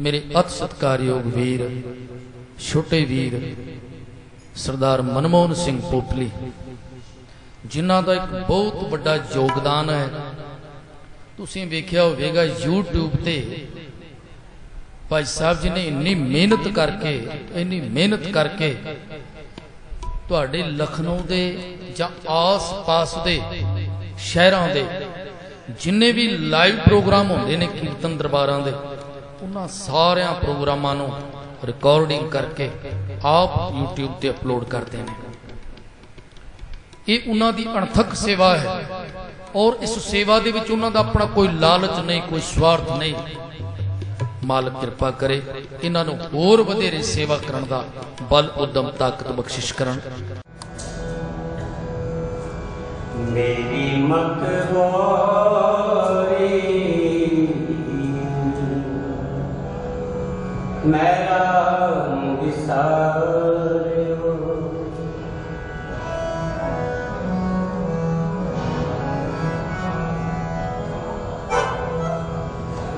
ਮੇਰੇ ਅਤ ਸਤਕਾਰਯੋਗ ਵੀਰ, ਛੋਟੇ ਵੀਰ, ਸਰਦਾਰ ਮਨਮੋਹਨ ਸਿੰਘ ਪੋਪਲੀ, ਜਿਨ੍ਹਾਂ ਦਾ ਇੱਕ ਬਹੁਤ ਵੱਡਾ ਯੋਗਦਾਨ ਹੈ। ਤੁਸੀਂ ਵੇਖਿਆ ਹੋਵੇਗਾ YouTube ਤੇ ਭਾਈ ਸਾਹਿਬ ਜੀ ਨੇ ਇੰਨੀ ਮਿਹਨਤ ਕਰਕੇ, ਇੰਨੀ ਮਿਹਨਤ ਕਰਕੇ ਤੁਹਾਡੇ ਲਖਨਊ ਦੇ ਜਾਂ ਆਸ-ਪਾਸ ਦੇ ਸ਼ਹਿਰਾਂ ਦੇ ਜਿੰਨੇ ਵੀ ਲਾਈਵ ਪ੍ਰੋਗਰਾਮ ਹੁੰਦੇ ਨੇ ਕੀਰਤਨ ਦਰਬਾਰਾਂ ਦੇ ਉਹਨਾਂ ਸਾਰਿਆਂ ਪ੍ਰੋਗਰਾਮਾਂ ਨੂੰ ਰਿਕਾਰਡਿੰਗ ਕਰਕੇ ਆਪ YouTube ਤੇ ਅਪਲੋਡ ਕਰਦੇ ਨੇ। ਇਹ ਉਹਨਾਂ ਦੀ ਅਣਥੱਕ ਸੇਵਾ ਹੈ ਔਰ ਇਸ ਸੇਵਾ ਦੇ ਵਿੱਚ ਉਹਨਾਂ ਦਾ ਆਪਣਾ ਕੋਈ ਲਾਲਚ ਨਹੀਂ, ਕੋਈ ਸਵਾਰਥ ਨਹੀਂ। ਮਾਲਕ ਕਿਰਪਾ ਕਰੇ ਇਹਨਾਂ ਨੂੰ ਹੋਰ ਵਧੇਰੇ ਸੇਵਾ ਕਰਨ ਦਾ ਬਲ, ਉਦਮ, ਤਾਕਤ, ਬਖਸ਼ਿਸ਼ ਕਰਨ। ਮੇਰੀ ਮਤਵਾਰੀ ਮੇਰਾ ਵਿਸਾਰਿਓ।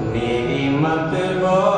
ਮੇਰੀ ਮਤਵਾਰੀ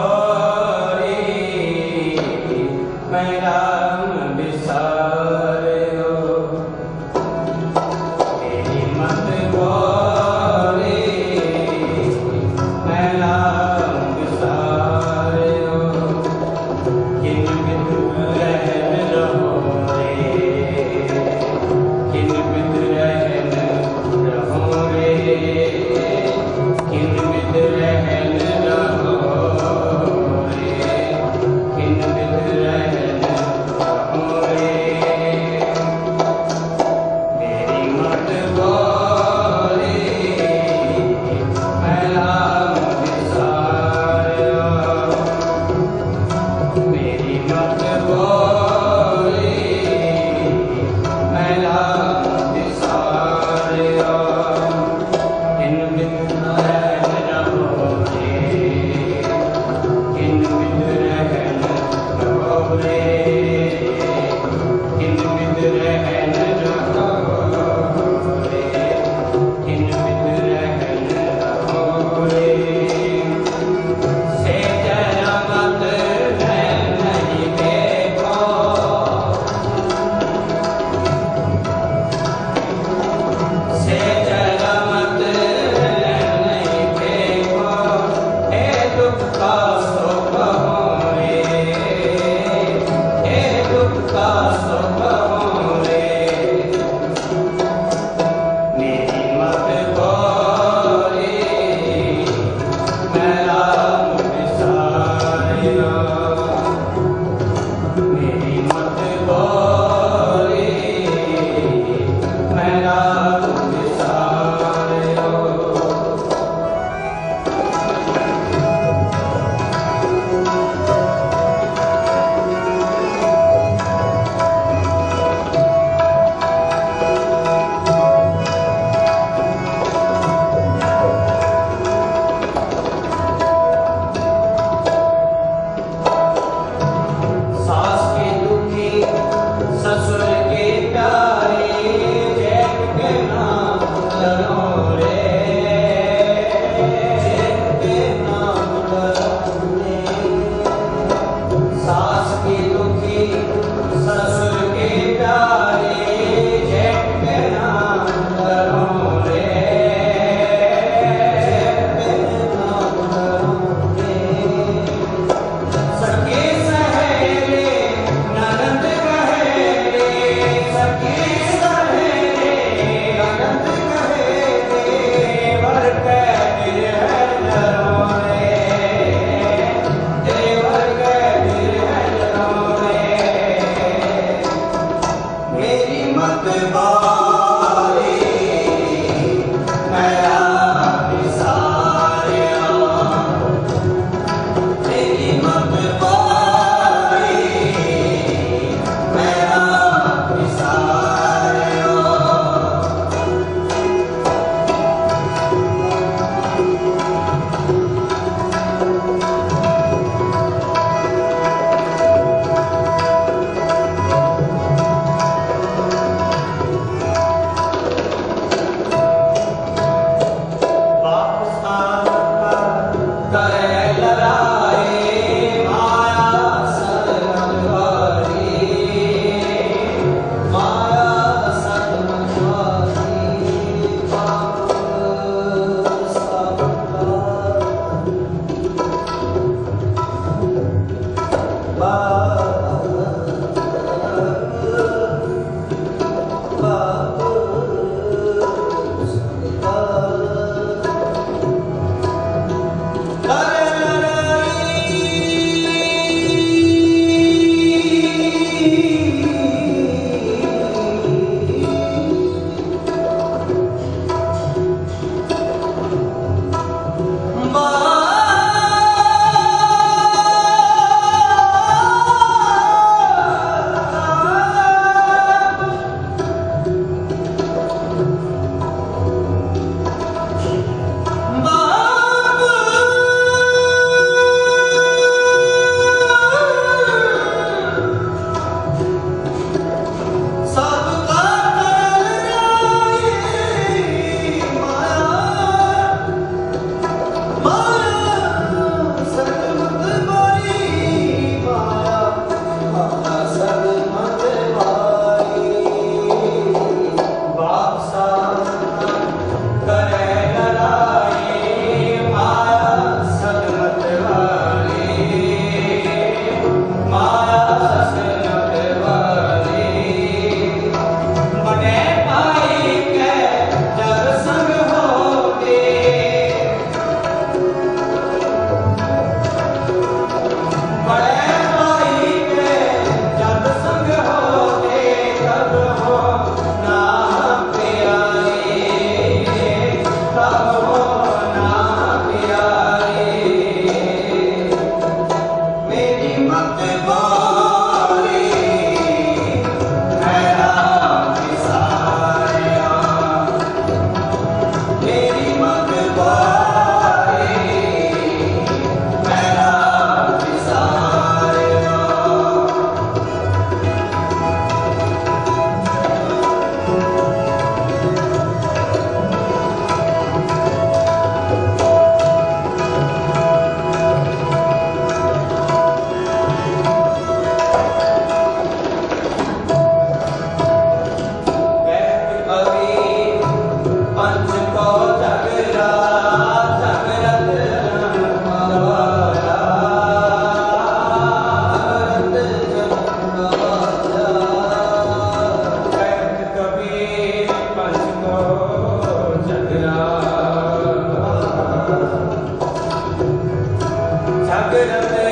Amen, amen.